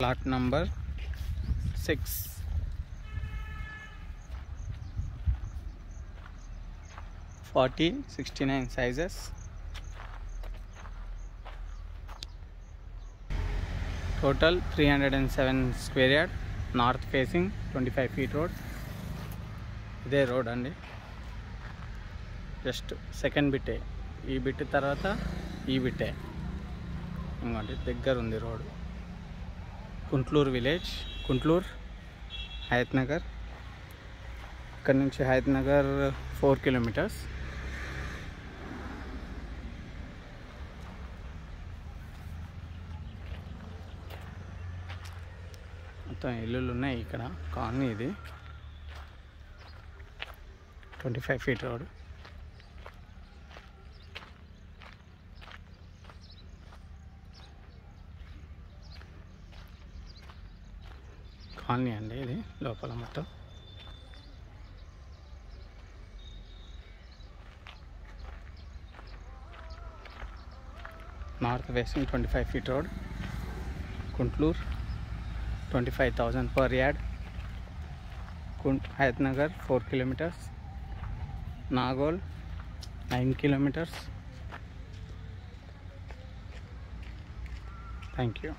Plot number six fourteen sixty nine sizes total three hundred and seven square yard north facing twenty five feet road ఇదే road అండి. Just second బిట్టే. ఈ bit తర్వాత ఈ బిట్టే. ఇంకోటి దగ్గర ఉంది రోడ్ కుంట్లూరు విలేజ్ కుంట్లూరు హయత్ నగర్ ఇక్కడ నుంచి హయత్ నగర్ ఫోర్ కిలోమీటర్స్ మొత్తం ఇల్లులు ఉన్నాయి ఇక్కడ కాలనీ ఇది. Twenty five feet road colony అండి ఇది లోపల మొత్తం. North westing twenty five feet road. Kuntloor twenty five thousand per yard కుంట్ Hayat Nagar four kilometres. Nagole nine kilometres. Thank you.